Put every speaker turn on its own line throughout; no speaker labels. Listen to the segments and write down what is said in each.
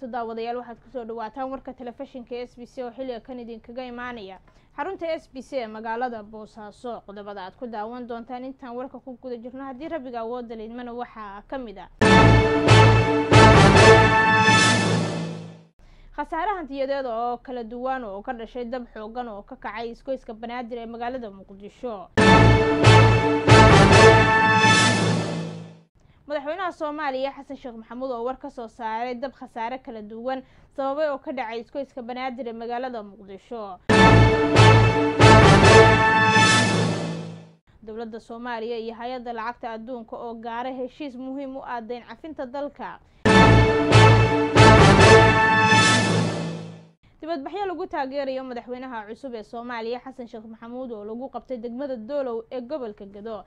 wabarakaatu daawadayaal waxaad ku soo dhawaataan warka telefishinka s b c oo xilliga kan idinkaga imaanaya. Xarunta s b c ee magaalada boosaaso qodobada aad ku daawan doontaan intaan warka ku guda jirno haddii rabbiga awooda liidmana waxaa ka mid a khasaare hantiyadeed oo kala duwan oo ka dhashay dab xoogan oo ka kacay isgoyska banaadir ee magaalada muqdisho madaxweynaha soomaaliya xasan sheekh maxamuud oo war ka soo saaray dab khasaare kala duwan sababay oo ka dhacay isgoyska banaadir ee magaalada muqdisho. Dowladda soomaaliya iyo hay'adda lacagta adduunka oo gaara heshiis muhiim u ah dayn cafinta dalka. Dibadbaxyo lagu taageerayo madaxweynaha cusub ee soomaaliya xasan sheekh maxamuud oo lagu qabtay degmada doolow ee gobolka gado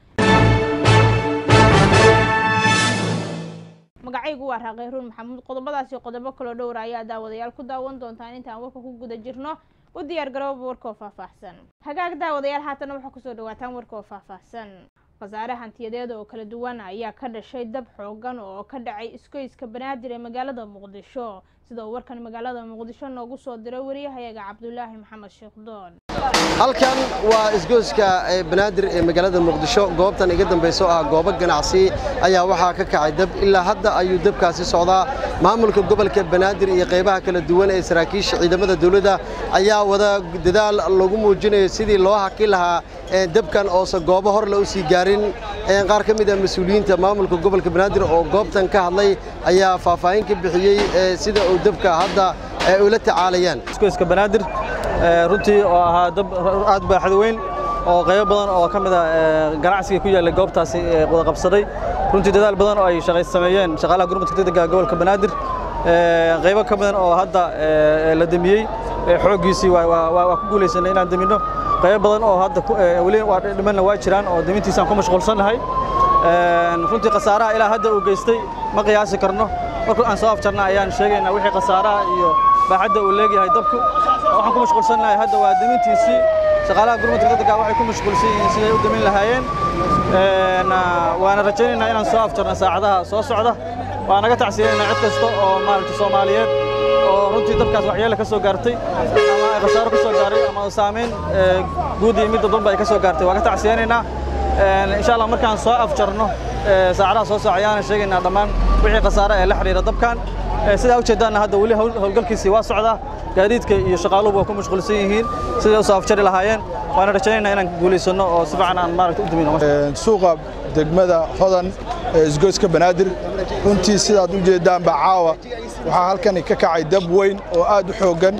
magacaygu waa raaqeyruun maxamuud. Qodobadaasi qodobo kaloo dhowra ayaa daawadayaal ku daawan doontaan intaan warka ku guda jirno. U diyaar garooba warka oo faahfaahsan. Hagaag daawadayaal haatana waxaa ku soo dhawaataan warka oo faahfaahsan. Khasaare hantiyadeed oo kala duwan ayaa ka dhashay dab xoogan oo ka dhacay isgoyska banaadir ee magaalada muqdisho. Sida uu warkan magaalada muqdisho noogu soo diray wariyahayaga cabdulaahi maxamed sheekdoon
halkan waa isgoyska banaadir ee magaalada muqdisho. Goobtan iga dambayso ah goobo ganacsi ayaa waxaa ka kacay dab. Ilaa hadda ayuu dabkaasi socdaa. Maamulka gobolka banaadir iyo qaybaha kala duwan ee saraakiisha ciidamada dawladda ayaa wada dadaal lagu muujinayo sidii loo haki lahaa dabkan oose goobo horle u sii gaarin. Qaar ka mid a mas'uuliyiinta maamulka gobolka banaadir oo goobtan ka hadlay ayaa faahfaahin ka bixiyey sida uu dabka hadda ula tacaalayaan.
Isgoyska banaadir runtii oo ahaa dab aad baaxad weyn oo qaybo badan oo ka mid a ganacsiga ku yaallay goobtaasi wada qabsaday runtii dadaal badan oo ay shaqay sameeyeen shaqaalaha gurmadka degdega gobolka banaadir qaybo ka badan oo hadda la demiyey xooggiisii waa ku guulaysanay inaan deminno qaybo badan oo hadda weli dhimanna waa jiraan oo demintiisaan ku mashquulsannahay runtii khasaaraha ilaa hadda uu geystay ma qiyaasi karno. Marka aan soo afjarna ayaan sheegaynaa wixii khasaaraha iyo baaxadda uu leegyahay dabku. Waxaan ku mashquulsannahay hadda waa demintiisii shaqaalaha gurmadka degdega waxay ku mashquulsan yihiin siday u demin lahaayeen. Waana rajaynaynaa inaan soo afjarna saacadaha soo socda. Waa naga tacsiyanaynaa cid kasta oo maaragta soomaaliyeed oo runtii dabkaas waxyeele ka soo gaartay ama ay khasaaro ka soo gaaray ama saamayn guud iyo midda danba ay ka soo gaartay. Waa ka tacsiyanaynaa insha allah markaan soo afjarno saacadaha soo socda ayaana sheegaynaa dhammaan wixii khasaare ee la xidhiira dabkan sidaa ujeedaanna hadda weli howlgalkiisii waa socdaa gaadiidka iyo shaqaaluhu waa ku mashquulsan yihiin siday u soo afjari lahaayeen. Waana rajaynaynaa inaan guulaysanno oo si fiican aan maaragta u dumino
suuqa degmada hodan ee isgoyska banaadir runtii sidaad u jeeddaanba caawa. Waxaa halkani ka kacay dab weyn oo aad u xooggan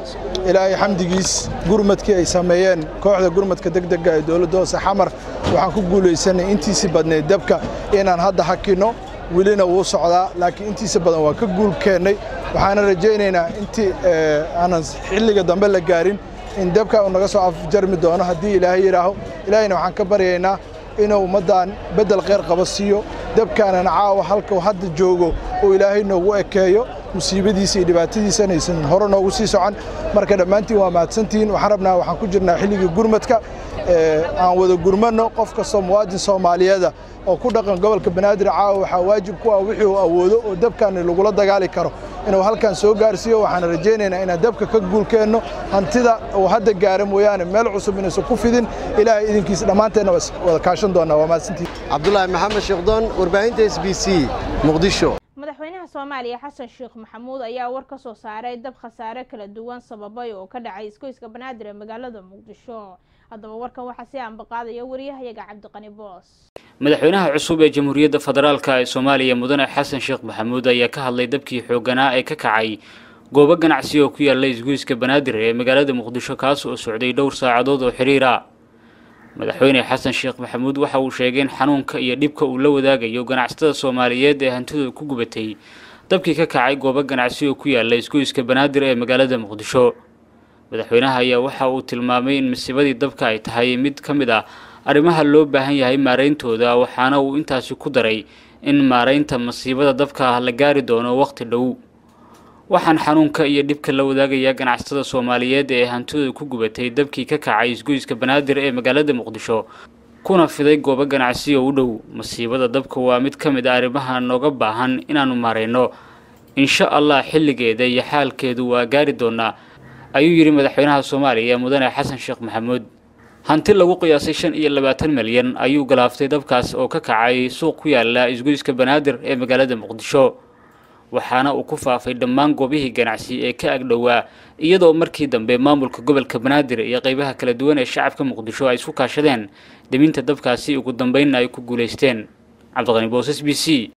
ilaahay xamdigiis gurmadkii ay sameeyeen kooxda gurmadka degdega ee dowladda hoose xamar waxaan ku guulaysanay intiisii badnayd dabka inaan hadda hakinno welina wuu socdaa laakiin intiisa badan waa ka guul keennay waxaana rajaynaynaa intii aanan xilliga dambe la gaarin in dabka uu naga soo afjarmi doono haddii ilaahay yidhaaho. Ilaahayna waxaan ka baryaynaa inuu ummaddan beddel kheyr qaba siiyo. Dabkaanan caawa halkuu hadda joogo uu ilaahay noogu ekeeyo. Musiibadiisa iyo dhibaatadiisana aysan hore noogu sii socon. Marka dhammaantiin waa mahadsantihiin waxaan rabnaa waxaan ku jirnaa xilligii gurmadka aan wada gurmanno qof kastoo muwaadin soomaaliyeeda oo ku dhaqan gobolka banaadir caawa waxaa waajib ku ah wixii uu awoodo oo dabkaani lagula dagaali karo. Inuu halkan soo gaarsiiyo waxaan rajaynaynaa inaan dabka ka guulkeenno hantida uu hadda gaara mooyaane meel cusub inaysan ku fidin. Ilaahay idinkiisa dhammaanteenna wada kaashan doonaa waa mahadsantihiin
cabdulaahi maxamed sheekdoon warbaahinta s b c muqdisho
madaxweynaha soomaaliya xasan sheekh maxamuud ayaa war ka soo saaray dab khasaare kala duwan sababay oo ka dhacay isgoyska banaadir ee magaalada muqdisho. Haddaba warkan waxaa si aanbaqaadaya wariyahayaga cabdiqani boos.
Madaxweynaha cusub ee jamhuuriyadda federaalka ee soomaaliya mudane xasan sheekh maxamuud ayaa ka hadlay dabkii xoogganaa ee ka kacay goobo ganacsi oo ku yaalla isgoyska banaadir ee magaalada muqdisho kaas oo socday dhowr saacadood oo xiriira madaxweyne xasan sheekh maxamuud waxa uu sheegay in xanuunka iyo dhibka uu la wadaagayo ganacsatada soomaaliyeed ee hantidooda ku gubatay. Dabkii ka kacay goobo ganacsi oo ku yaalla isgoyska banaadir ee magaalada muqdisho. Madaxweynaha ayaa waxa uu tilmaamay in masiibadii dabka ay tahay mid ka mid ah arrimaha loo baahan yahay maarayntooda waxaana uu intaasi ku daray in maaraynta masiibada dabka la gaari doono wakhti dhow waxaan xanuunka iyo dhibka la wadaagayaa ganacsatada soomaaliyeed ee hantidooda ku gubatay dabkii ka kacay isgoyska banaadir ee magaalada muqdisho kuna fiday goobo ganacsi oo u dhow. Masiibada dabka waa mid ka mid a arrimaha nooga baahan inaannu maarayno insha allah xilligeeda iyo xaalkeedu waa gaari doonaa ayuu yidhi madaxweynaha soomaaliya mudane xasan sheekh maxamuud. Hanti lagu qiyaasay shan iyo labaatan milyan ayuu galaaftay dabkaas oo ka kacay suuq ku yaalla isgoyska banaadir ee magaalada muqdisho waxaana uu ku faafay dhammaan goobihii ganacsi ee ka agdhowaa iyadoo markii dambe maamulka gobolka banaadir iyo qeybaha kala duwan ee shacabka muqdisho ay isku kaashadeen deminta dabkaasi ugu dambeynna ay ku guulaysteen cabdiqani boosas b c.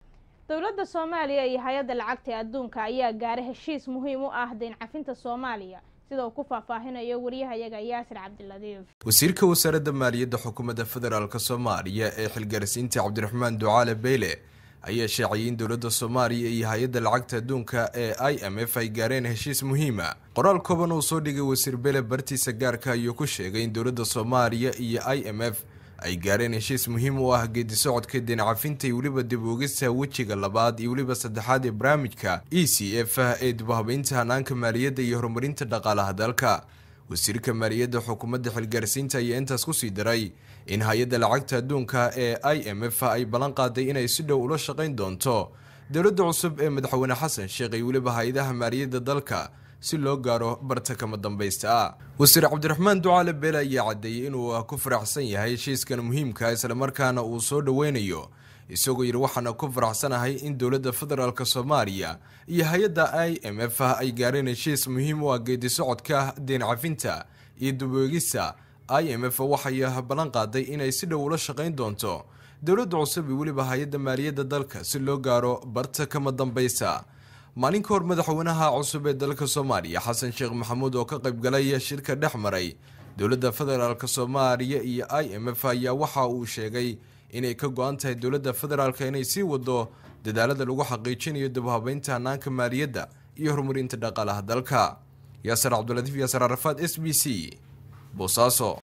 Dowladda soomaaliya iyo hay'adda lacagta ee adduunka ayaa gaaray heshiis muhiim u ah dayn cafinta soomaaliya sida uu ku faahfaahinayo wariyahayaga yaasir cabdiladiif.
Wasiirka wasaaradda maaliyadda xukuumadda federaalk soomaaliya ee xilgaarsiinta cabdiraxmaan ducaale beyle ayaa shaaciyay in dowladda soomaaliya iyo hay'adda lacagta adduunka ee i m f ay gaareen heshiis muhiima qoraal kooban uu soo dhigay wasiir bele bartiisa gaarka ayuu ku sheegay in dowladda soomaaliya iyo i m f ay gaareen heshiis muhiim u ah geedi socodka deen cafinta iyo weliba dib oogista wejiga labaad iyo weliba saddexaad ee barnaamijka e c f ee dibhabeynta hanaanka maaliyadda iyo horumarinta dhaqaalaha dalka wasiirka maaliyadda xukuumadda xilgaarsiinta ayaa intaas ku sii daray in hay'adda lacagta adduunka ee i m f ay ballan qaaday inay si dhow ula shaqayn doonto. Dowladda cusub ee madaxweyne xasan sheekh iyo weliba hay'adaha maaliyadda dalka si loo gaaro barta kama dambaysta. Ah wasiir cabdiraxmaan ducaale beele ayaa caddeeyey inuu ku faraxsan yahay heshiiskan muhiimka islamarkaana uu soo dhoweynayo isagoo yidhi waxaana ku faraxsanahay in dowladda federaalk soomaaliya iyo hay'adda i m f ay gaareen heshiis muhiim u ah geedi socodka deen cafinta iyo dubeegista i m f waxay ballan qaaday inay si dhow ula shaqayn doonto dowladda cusub iyo weliba hay'adda maaliyadda dalka si loo gaaro barta kama dambaysa. Maalin ka hor madaxweynaha cusub ee dalka soomaaliya xasan sheekh maxamuud oo ka qaybgalay shirka dhex maray dowladda federaalk soomaaliya iyo i m f ayaa waxa uu sheegay inay ka go-an tahay dowladda federaalk inay sii wado dadaalada lagu xaqiijinayo dibhabeynta hanaanka maaliyadda iyo horumarinta dhaqaalaha dalka. Yaasir cabduladiif yaasir arafaad s b c boosaaso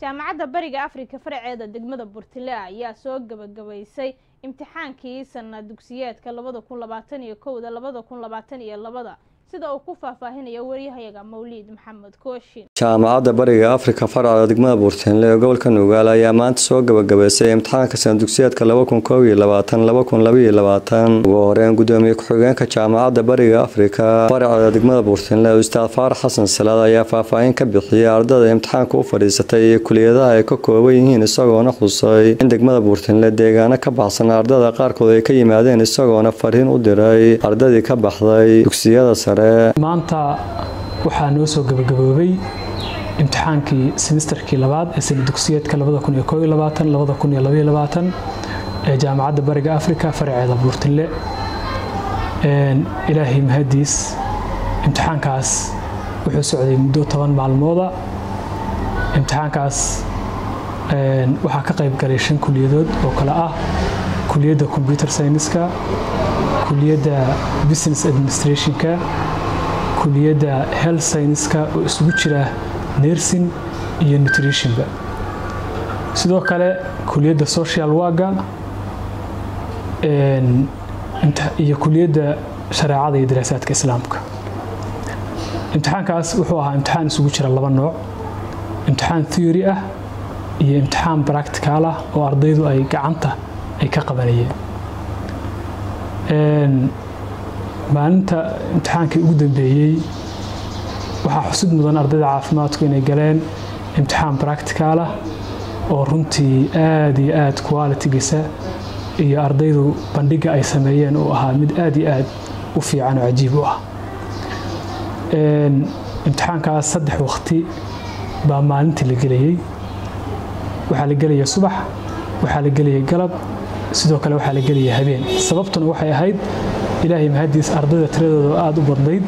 jaamacadda bariga afrika faraceeda degmada burtile ayaa soo gabagabaysay imtixaankii sana dugsiyeedka labada kun labaatan iyo kowda labada kun labaatan iyo labada sida uu ku faahfaahinayo waryahayaga mawliid maxamed kooshin
jaamacadda bariga afrika farcada degmada buurtinle ee gobolka nugaal ayaa maanta soo gabagabaysay imtixaanka sana dugsiyeedka laba kun koob iyo labaatan laba kun labaiyo labaatan. Ugu horeyn gudoomiye ku-xigeenka jaamacadda bariga afrika farcada degmada buurtinle ustaad faarax xasan salaad ayaa faahfaahin ka bixiyay ardada imtixaanka u fadhiisatay iyo kuliyadaha ay ka kooban yihiin isagoona xusay in degmada buurtinle deegaano ka baxsan ardada qaarkood ay ka yimaadeen isagoona fariin u diray. Ardadii ka baxday dugsiyada sare
maanta waxaa noo soo gabagaboobay imtixaankii semesterkii labaad ee sana dugsiyeedka ee jaamacadda bariga afrika faraceeda buurtille. Ilaahay mahadiis imtixaankaas wuxuu socday muddo toban maalmooda. Imtixaankaas waxaa ka qayb galay shan kuliyadood oo kale ah. Kuliyadda combyuter scienska kuliyadda business administrationka kuliyadda health scienska oo isugu jira nursing iyo nutritionba sidoo kale kuliyadda social worga iyo kuliyadda shareecada iyo daraasaadka islaamka. Imtixaankaas wuxuu ahaa imtixaan isugu jira laba nooc. Imtixaan theory ah iyo imtixaan practical ah oo ardaydu ay gacanta ay ka qabanayeen maalinta imtixaankii ugu dambeeyey waxaa xusid mudan ardayda caafimaadku inay galeen imtixaan practical ah oo runtii aad iyo aad qualitigiisa iyo ardaydu bandhiga ay sameeyeen uu ahaa mid aad iyo aad u fiican oo cajiib u ah. Imtixaankaas saddex waqti baa maalintii la gelayey waxaa la gelaya subax waxaa la gelaya galab sidoo kale waxaa la gelaya habeen. Sababtuna waxay ahayd ilaahay mahadiis ardayda tiradooda aada u badnayd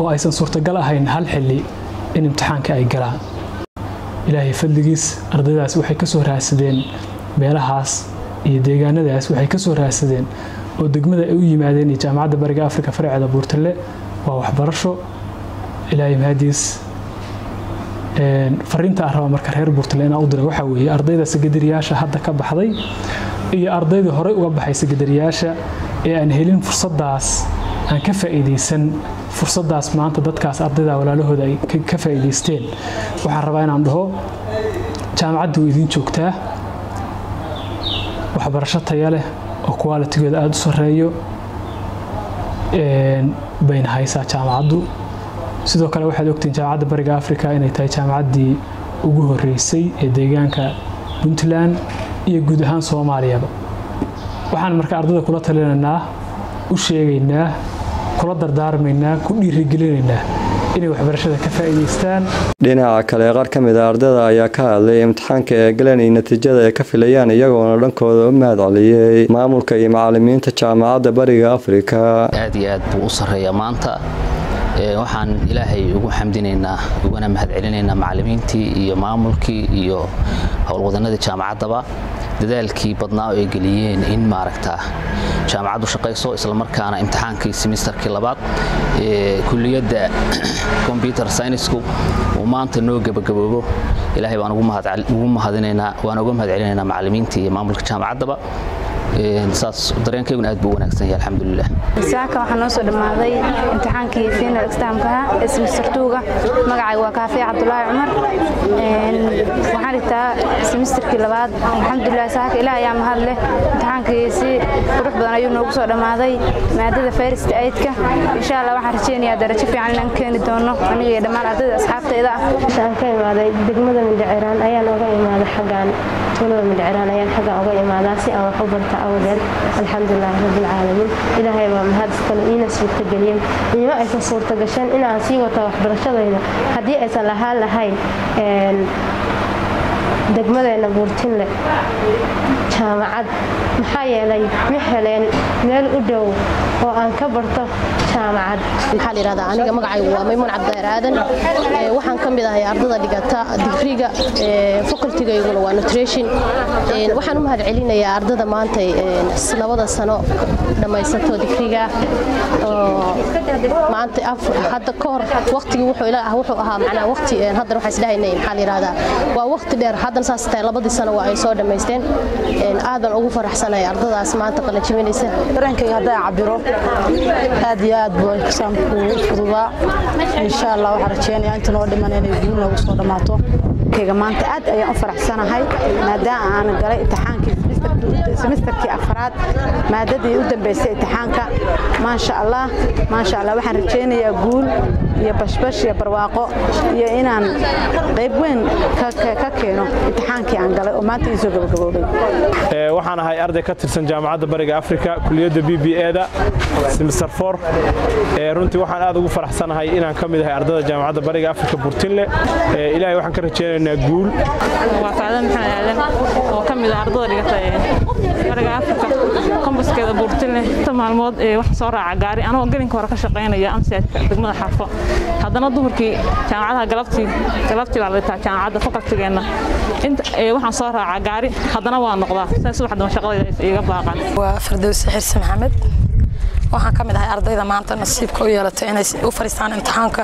oo aysan suurtagal ahayn hal xilli in imtixaanka ay galaan. Ilaahay fadligiis ardaydaas waxay ka soo raadsadeen meelahaas iyo deegaanadaas waxay ka soo raadsadeen oo degmada ay u yimaadeen iyo jaamacadda bariga afrika faraceeda buurtale waa waxbarasho. Ilaahay mahadiis fariinta aan raba marka reer buurtale inaan u diray waxaa weeye ardayda sekadariyaasha hadda ka baxday iyo ardaydii horey uga baxay sekadariyaasha ee aan helin fursadaas aan ka faa'iidaysan fursadaas maanta dadkaas ardayda walaalahooda ay ka faa'iidaysteen. Waxaan rabaa inaan dhaho jaamacaddu way idiin joogtaa. Waxbarasho taya leh oo qualitigeeda aada u sarreeyo bayna haysaa jaamacaddu. Sidoo kale waxaad ogtiin jaamacadda bariga africa inay tahay jaamacaddii ugu horeysay ee deegaanka puntland iyo guud ahaan soomaaliyaba waxaan marka ardayda kula talinaynaa u sheegaynaa kula dardaarmaynaa ku dhiirigelinaynaa inay waxbarashada ka faa'iidaystaan.
Dhinaca kale qaar ka mid a ardayda ayaa ka hadlay imtixaanka ee galan iyo natiijada ay ka filayaan iyagoona dhankooda u mahad celiyey maamulka iyo macalimiinta jaamacadda bariga afrika.
Aad iyo aad buu u sarreeya maanta. Waxaan ilaahay ugu xamdinaynaa uguna mahad celinaynaa macalimiintii iyo maamulkii iyo howlwadanadii jaamacaddaba dadaalkii badnaa oo ay geliyeen in maaragta jaamacaddu shaqayso islamarkaana imtixaankii semisterkii labaad ee kulliyadda combyuter synisku uu maanta noo gebagaboobo. Ilaahay baan ugu mahadinaynaa waan uga mahad celinaynaa macalimiintii iyo maamulka jaamacaddaba saas dareenkayguna aad buu wanaagsan yahay alxamdulilah
saaka waxaa noo soo dhammaaday imtixaankii final examkaha semester tuuga magacayga waa kaafiya cabdulaahi cumar. Waxaan dhigtaa semesterkii labaad. Alxamdulilah saaka ilaah ayaa mahad leh imtixaankii si qurux badan ayuu noogu soo dhammaaday. Maadada first aidka insha allah waxaan rajeynayaa darajo fiican inaan keeni doono. Aniga iyo dhammaan ardayda asxaabtayda ah.
Waxaan ka imaaday degmada mindhiciraan ayaan oga imaaday xaggaan. Tuulada mindhiciraan ayaan xaggaan oga imaadaa si aan wax u barta awgeed alxamdulilah rabbilcaalamiin ilaahay baa mahad iskale iina suurtageliyey iima aysan suurta gasheen inaan sii wata waxbarashadayda haddii aysan lahaan lahayn degmadeena buurtinle jaamacad yeelay ma heleen meel u dhow oo aan ka barto jaamacad.
Maxaa la yidhahdaa aniga magacaygu waa maymuun cabdaar aadan waxaan ka mid ahay ardada dhigata digriga facultigayguna waa nutrition. Waxaan u mahad celinayaa ardada maanta labada sano dhammaysato digriga maanta hadda ka hor waqtigii wuxuu ahaa macnaa waqti haddan waxaan isdhahaynay maxaa la yidhahdaa waa waqti dheer haddan saas tahay labadii sano waa ay soo dhammaysteen aadan ugu faraxsanahay ardadaas maanta qalanjibinaysa
dareenkayga haddaan cabiro aad iyo aad buu exaamku fududaa insha allah waxaan rajeynayaa inta noo dhiman inay guul noogu soo dhammaato.
Kayga maanta aad ayaan u faraxsanahay maadaama aan galay imtixaankii semesterkii afraad. Maadadii u dambeysay imtixaanka maasha allah maasha allah waxaan rajeynayaa guul iyo bashbash iyo barwaaqo iyo inaan qayb weyn ka keeno imtixaankii aan galay oo maanta ii soo gabagaboobay
waxaan ahay arday ka tirsan jaamacadda bariga afrika kuliyadda b b eda semester for runtii waxaan aad ugu faraxsanahay inaan ka mid ahay ardada jaamacadda bariga afrika burtinle. Ilaahay waxaan ka rajeynaynaa guul.
Waa sacdan maxamed aadan oo ka mid ah ardada dhigata bariga afrika kombaskeeda buurtinle inta maalmood wax soo raaca gaari. Anoo gelinka hore ka shaqaynaya amsiaadka degmada xarfo. Haddana duhurkii jaamacadaha galabtii galabtii baa la jaamacadda fakaltigeenna waxaan soo raacaa gaari haddana waa noqdaa. Saa subaxdama shaqadayda iga baaqan
waa firdowsi xirsi maxamed waxaan ka mid ahay ardayda maanta nasiibka u yeelatay inay u fariistaan imtixaanka.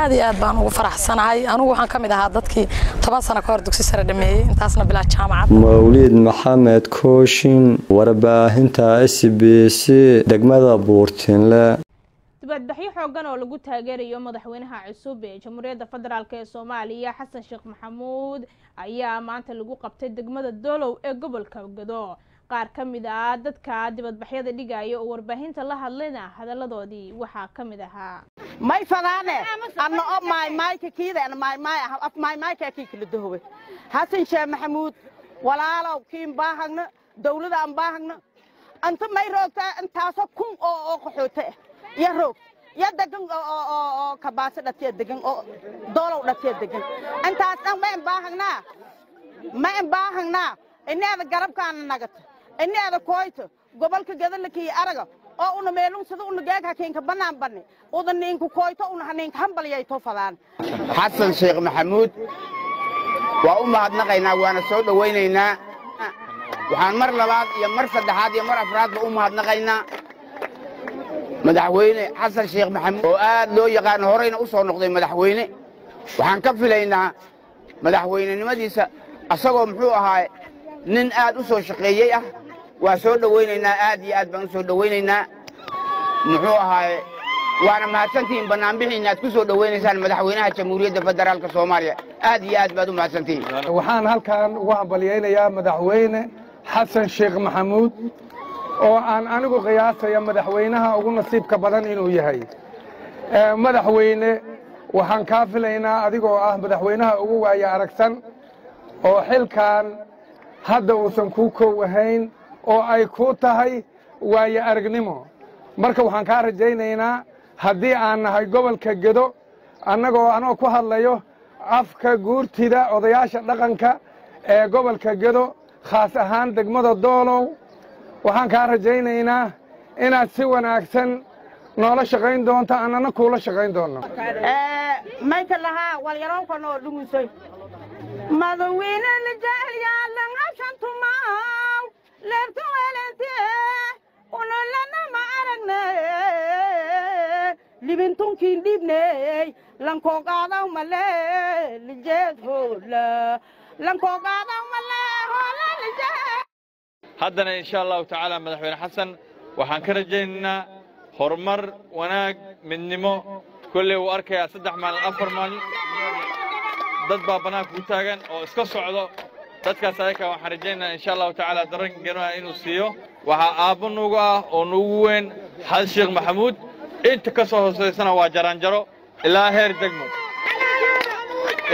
Aad iyo aad baan ugu faraxsanahay. Anugu waxaan ka mid ahaa dadkii toban sano ka hor dugsi sare dhameeyey intaasna bilaa jaamacad.
Mawliid maxamed kooshin warbaahinta s b c degmada buurtinle.
Dibadbaxyo xoogan oo lagu taageerayo madaxweynaha cusub ee jamhuuriyadda federaalk ee soomaaliya xasan sheekh maxamuud ayaa maanta lagu qabtay degmada doolow ee gobolka gado qaar ka mid ah dadka dibadbaxyada dhigaya oo warbaahinta la hadlayna hadaladoodii waxaa ka mid ahaa.
May fadaane anna o ah af maaymaayka kii kala dahowe xasan sheekh maxamuud walaalow kiin baahagna dawladaan baahagna. Anta may roogtaa intaasoo kun oo oo qaxoote ah iyo roog iyo degan oo kabaase dhatiya degan oo doolow dhatiya degan intaas dhan ma imbaahagnaa ma imbaahagnaa ineeda garabkaana nagata ineeda kooyta gobolka gadalakii araga. Oo una meelunsada una geeg hakiinka bannaan banne uda kooyto una haniinka hambalyayto fadaan
xasan sheekh maxamuud waa u mahadnaqaynaa waana soo dhowaynaynaa waxaan mar labaad iyo mar saddexaad iyo mar afraadba u mahadnaqaynaa madaxweyne xasan sheekh maxamuud oo aad loo yaqaano horeyna u soo noqday madaxweyne. Waxaan ka filaynaa madaxweynenimadiisa asagoo muxuu ahaa nin aad u soo shaqeeyey ah waa soo dhowaynaynaa aad iyo aad baan u soo muxuu ahaaye waana mahadsantihiin bannaanbixiina aad ku soo dhowaynaysaan madaxweynaha jamhuuriyadda federaalka soomaaliya. Aad iyo aad baad u mahadsantihiin
waxaan halkan ugu hambalyaynayaa madaxweyne xasan sheekh maxamuud oo aan anigu qiyaasaya madaxweynaha ugu nasiibka badan inuu yahay. Madaxweyne waxaan kaa filaynaa adigoo ah madaxweynaha ugu waaya aragsan oo xilkan hadda uusan kuu kow ahayn oo ay kuu tahay waaye aragnimo. Marka waxaan kaa rajaynaynaa haddii aan nahay gobolka gedo annagoo anoo ku hadlayo afka guurtida odayaasha dhaqanka ee gobolka gedo khaas ahaan degmada doolow waxaan kaa rajaynaynaa inaad si wanaagsan noola shaqayn doonto annana kuula shaqayn doonno.
Mayka lahaa walyarowkan oo dhumusoy madawiine lajahyaalangashantumaw leebtu welente unolana ma aragne libintunkiin dhibney lankoogaadaw male lijeed hoola lankoogaadaw male hoola lijeed
haddana insha allahu tacaala madaxweyne xasan waxaan ka rajaynaynaa horumar wanaag midnimo. Kolley wuu arkayaa saddex maalin afar maalin. Dad baa bannaanka ku taagan oo iska socdo dadkaas ayaka waxaan rajaynaynaa insha allahu tacaala darangeenoa inuu siiyo. Waxaa aabbo nugu ah oo nugu weyn xasan sheekh maxamuud. Inta ka soo hoosaysana waa jaranjaro. Ilaa heer degmo.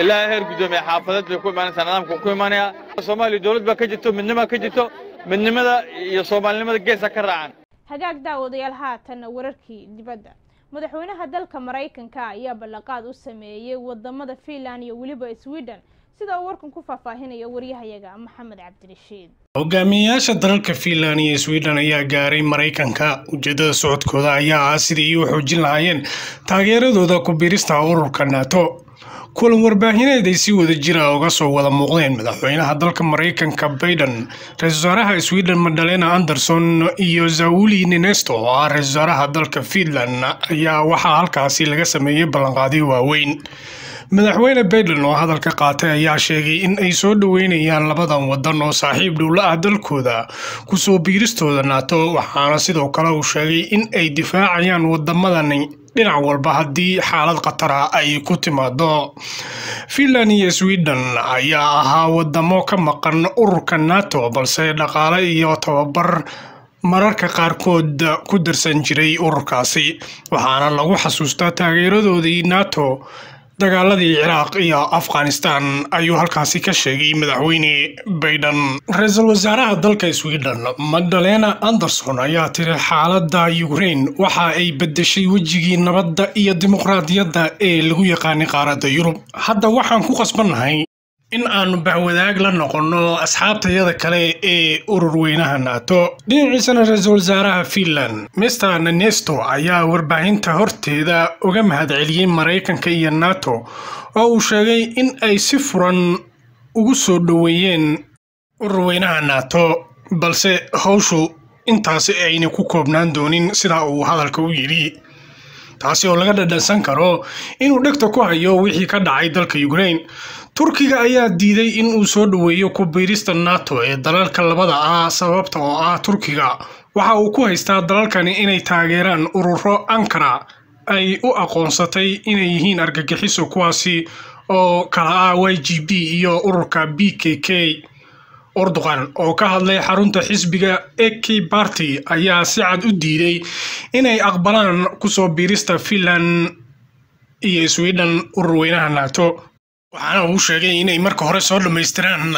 Ilaa heer guddoomiye xaafadeed bay ku imaanaysaa nidaamka ku imaanayaa soomaaliya dowlad baa ka jirto midnima ka jirto midnimada iyo soomaalinimada geesa ka raacan
hagaag daawadayaal haatan wararkii dibadda. Madaxweynaha dalka maraykanka ayaa ballanqaad u sameeyey waddamada finland iyo weliba sweden sida uu warkan ku faahfaahinaya waryahayaga maxamed cabdirashiid.
Hogaamiyeyaasha dalalka finland iyo sweden ayaa gaaray maraykanka. Ujeedada socodkooda ayaa ah sidii ay u xoojin lahaayeen taageeradooda ku biirista ururka nato. Kulan warbaahineed ay si wada jira uga soo wada muuqdeen madaxweynaha dalka maraykanka baiden ra'isul wasaaraha sweden madalena anderson iyo zawuli ninesto oo ah ra'isul wasaaraha dalka finland ayaa waxaa halkaasi laga sameeyey ballanqaadyo waaweyn madaxweyne baiden oo hadalka qaatay ayaa sheegay in ay soo dhoweynayaan labadan wadan oo saaxiib dhowla ah dalkooda ku soo biiristooda nato waxaana sidoo kale uu sheegay in ay difaacayaan wadamadani dhinac walba haddii xaalad khatara ay ku timaado finland iyo sweden ayaa ahaa wadamo ka maqan ururka nato balse dhaqaale iyo tababar mararka qaarkood ku darsan jiray ururkaasi waxaana lagu xasuustaa taageeradoodii nato dagaaladii ciraaq iyo afghanistan ayuu halkaasi ka sheegay madaxweyne baiden ra'iisul wasaaraha dalka sweden madalena anderson ayaa tiri xaaladda ukraine waxa ay bedeshay wejigii nabadda iyo dimuqraadiyadda ee lagu yaqaanay qaaradda yurub. Hadda waxaan ku qasbannahay in aanu bahwadaag la noqonno asxaabtayada kale ee urur weynaha nato dhinaciisana ra'iisul wasaaraha finland mister nanesto ayaa warbaahinta horteeda uga mahadceliyey maraykanka iyo nato oo uu sheegay in ay si furan ugu soo dhoweeyeen urur weynaha nato balse howshu intaasi ayna ku koobnaan doonin sidaa uu hadalka u yidhi taasi oo laga dhadhansan karo inuu dhegta ku hayo wixii ka dhacay dalka ukraine. Turkiga ayaa diiday in uu soo dhoweeyo ku biirista nato ee dalalka labada ah sababta oo ah turkiga. Waxa uu ku haystaa dalalkani inay taageeraan ururo ankara ay u aqoonsatay inay yihiin argagixiso kuwaasi oo kala ah y g b iyo ururka b k k urduqan oo ka hadlay xarunta xisbiga ek barty ayaa si cad u diiday inay aqbalaan ku soo biirista finland iyo sweden urur weynaha nato. Waxaana uu sheegay inay marka hore soo dhammaystiraan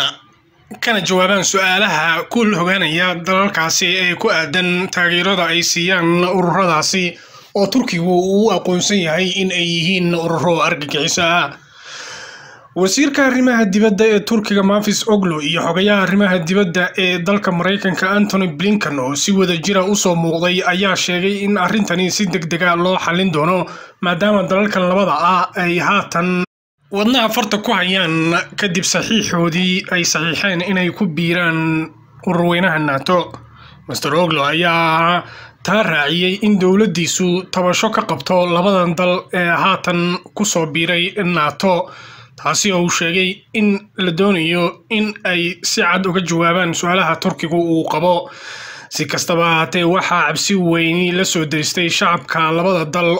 kana jawaabaan su'aalaha ku hogaanaya dalalkaasi ee ku aadan taageerada ay siiyaan ururadaasi oo turkigu uu aqoonsan yahay in ay yihiin ururo argagixiso ah wasiirka arrimaha dibadda ee turkiga mafis oglo iyo xogayaha arrimaha dibadda ee dalka maraykanka antony blinkan oo si wada jira u soo muuqday ayaa sheegay in arrintani si deg dega loo xallin doono maadaama dalalkan labada ah ay haatan wadnaha farta ku hayaan. Kadib saxiixoodii ay saxiixeen inay ku biiraan ururweynaha nato. Master oglo ayaa taa raaciyey in dowladdiisu tabasho ka qabto labadan dal ee haatan ku soo biiray nato taasi oo uu sheegay in la doonayo in ay si cad uga jawaabaan su'aalaha turkigu uu qabo. Si kastaba ahaatee waxaa cabsi weyni la soo deristay shacabka labada dal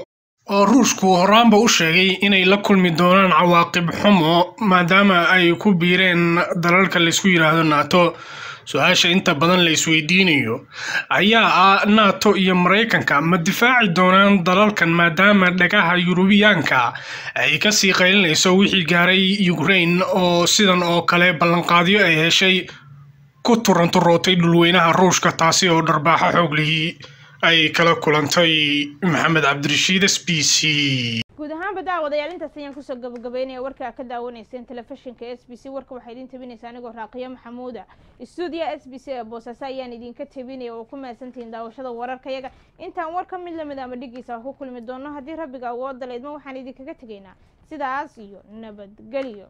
oo ruushku horaanba u sheegay inay la kulmi doonaan cawaaqib xumo maadaama ay ku biireen dalalka laysku yidhaahdo nato su'aasha inta badan la isweydiinayo ayaa ah nato iyo maraykanka ma difaaci doonaan dalalkan maadaama dhagaha yurubiyaanka ay ka sii qaylinayso wixii gaaray ukraine oo sidan oo kale ballanqaadyo ay heshay ku turanturootay dhulweynaha ruushka taasi oo dharbaaxo xooglihii ay kala kulantay maxamed cabdirashiid s b c
guud ahaanba daawadayaal intaas ayaan ku soo gabagabeynaya warka ka daawanayseen telefishinka s b c warka waxaa idin tabinaysa anigoo raaqiyo maxamuuda. Stuudiya s b c ee boosaaso ayaan idinka tabinaya oo ku mahadsantihiin daawashada wararkayaga intaan war ka mid la mid ama dhigiisa ku kulmi doono? Haddii rabbiga awoodda leydma waxaan idinkaga tegaynaa. Sidaas iyo nabadgelyo